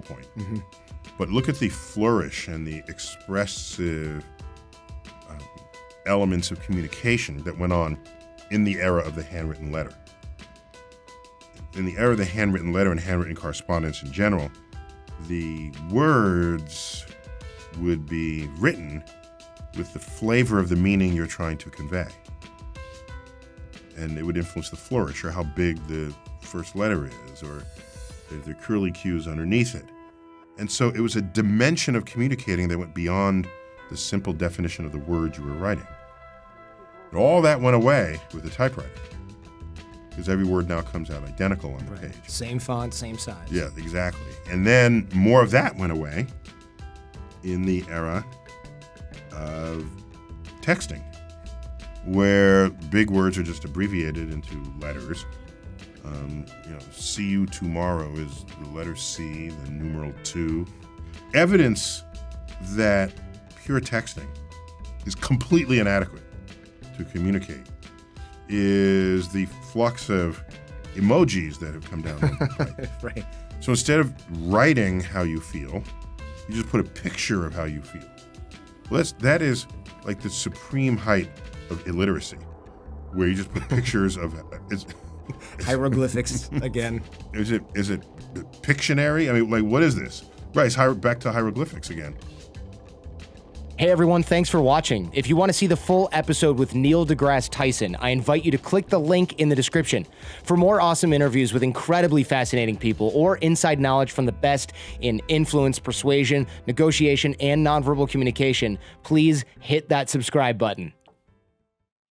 point. But look at the flourish and the expressive um, elements of communication that went on in the era of the handwritten letter. In the era of the handwritten letter and handwritten correspondence in general, the words would be written with the flavor of the meaning you're trying to convey. And it would influence the flourish or how big the first letter is or the, the curly cues underneath it. And so it was a dimension of communicating that went beyond the simple definition of the words you were writing. And all that went away with the typewriter because every word now comes out identical on the page. Same font, same size. Yeah, exactly. And then more of that went away in the era of texting, where big words are just abbreviated into letters. Um, you know, see you tomorrow is the letter C, the numeral two. Evidence that pure texting is completely inadequate to communicate is the flux of emojis that have come down right. So instead of writing how you feel, you just put a picture of how you feel. Well, that's that is like the supreme height of illiteracy, where you just put pictures of. Is, Hieroglyphics again. is it is it Pictionary? I mean, like what is this? Right, it's hier- back to hieroglyphics again. Hey everyone, thanks for watching. If you want to see the full episode with Neil deGrasse Tyson, I invite you to click the link in the description. For more awesome interviews with incredibly fascinating people or inside knowledge from the best in influence, persuasion, negotiation, and nonverbal communication, please hit that subscribe button.